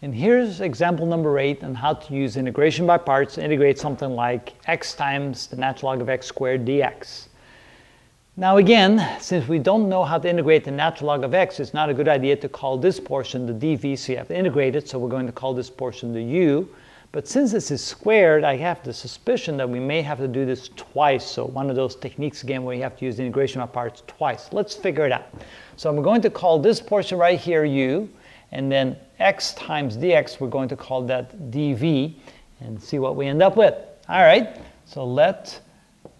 And here's example number eight on how to use integration by parts to integrate something like x times the natural log of x squared dx. Now again, since we don't know how to integrate the natural log of x, it's not a good idea to call this portion the dv, so you have to integrate it, so we're going to call this portion the u. But since this is squared, I have the suspicion that we may have to do this twice. So one of those techniques again where you have to use the integration by parts twice. Let's figure it out. So I'm going to call this portion right here u, and then x times dx, we're going to call that dv, and see what we end up with. All right, so let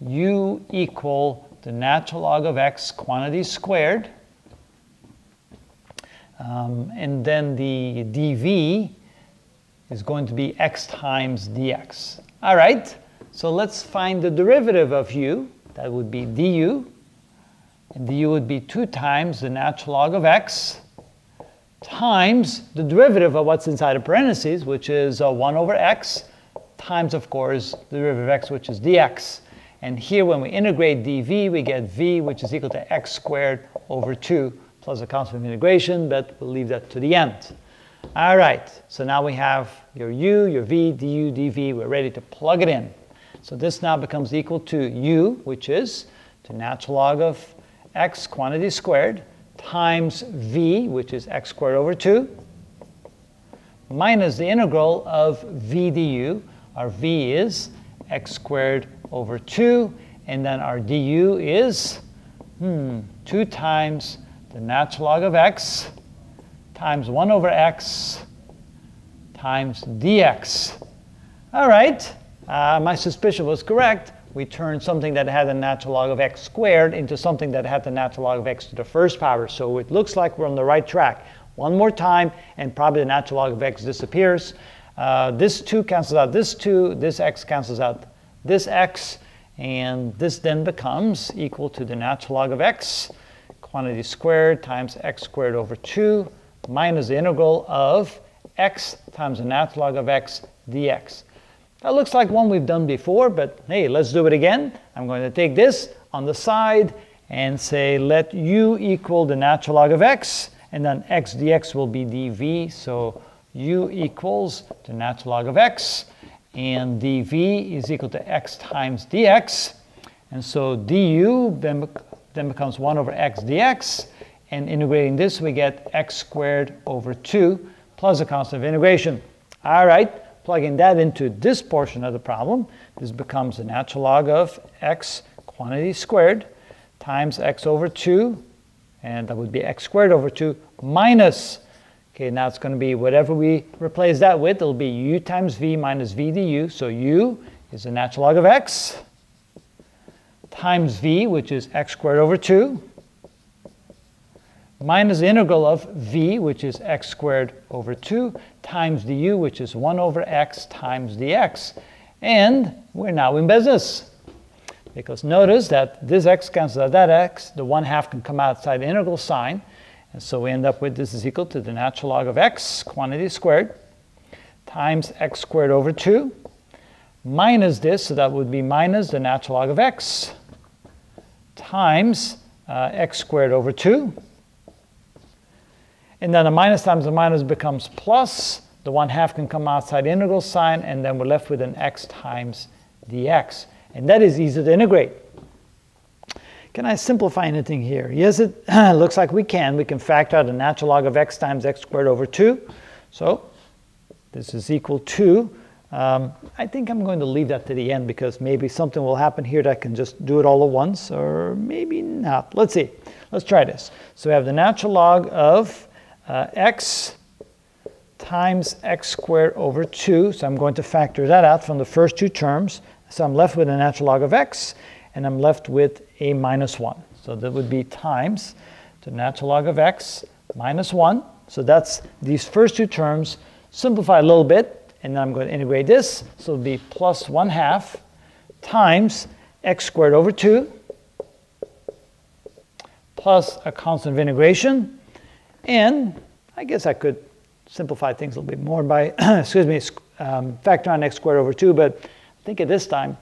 u equal the natural log of x quantity squared. Um, and then the dv is going to be x times dx. All right, so let's find the derivative of u. That would be du. And du would be 2 times the natural log of x times the derivative of what's inside of parentheses, which is uh, 1 over x, times, of course, the derivative of x, which is dx. And here, when we integrate dv, we get v, which is equal to x squared over 2 plus a constant of integration, but we'll leave that to the end. All right, so now we have your u, your v, du, dv. We're ready to plug it in. So this now becomes equal to u, which is the natural log of x quantity squared, times v, which is x squared over 2, minus the integral of v du. Our v is x squared over 2, and then our du is hmm, 2 times the natural log of x times 1 over x times dx. All right, uh, my suspicion was correct we turned something that had a natural log of x squared into something that had the natural log of x to the first power. So it looks like we're on the right track. One more time, and probably the natural log of x disappears. Uh, this 2 cancels out this 2, this x cancels out this x, and this then becomes equal to the natural log of x, quantity squared times x squared over 2, minus the integral of x times the natural log of x dx. That looks like one we've done before, but hey, let's do it again. I'm going to take this on the side and say let u equal the natural log of x, and then x dx will be dv. So u equals the natural log of x, and dv is equal to x times dx. And so du then, then becomes 1 over x dx, and integrating this, we get x squared over 2 plus a constant of integration. All right. Plugging that into this portion of the problem, this becomes the natural log of x quantity squared times x over 2, and that would be x squared over 2 minus, okay, now it's going to be whatever we replace that with, it'll be u times v minus v du. So u is the natural log of x times v, which is x squared over 2, minus the integral of v, which is x squared over 2, times du, which is 1 over x times dx. And we're now in business. Because notice that this x cancels out that x, the 1 half can come outside the integral sign, and so we end up with this is equal to the natural log of x, quantity squared, times x squared over 2, minus this, so that would be minus the natural log of x, times uh, x squared over 2, and then a minus times a minus becomes plus. The 1 half can come outside the integral sign, and then we're left with an x times dx. And that is easy to integrate. Can I simplify anything here? Yes, it looks like we can. We can factor out the natural log of x times x squared over 2. So this is equal to, um, I think I'm going to leave that to the end because maybe something will happen here that can just do it all at once, or maybe not. Let's see. Let's try this. So we have the natural log of uh, x times x squared over 2. So I'm going to factor that out from the first two terms. So I'm left with a natural log of x, and I'm left with a minus 1. So that would be times the natural log of x minus 1. So that's these first two terms. Simplify a little bit, and then I'm going to integrate this. So it'll be plus 1 half times x squared over 2 plus a constant of integration and I guess I could simplify things a little bit more by, excuse me, um, factor on x squared over 2, but I think at this time,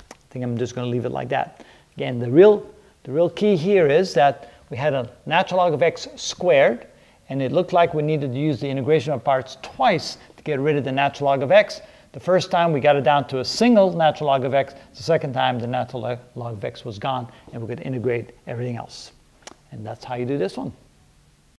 I think I'm just going to leave it like that. Again, the real, the real key here is that we had a natural log of x squared, and it looked like we needed to use the integration of parts twice to get rid of the natural log of x. The first time we got it down to a single natural log of x. The second time the natural log of x was gone and we could integrate everything else. And that's how you do this one.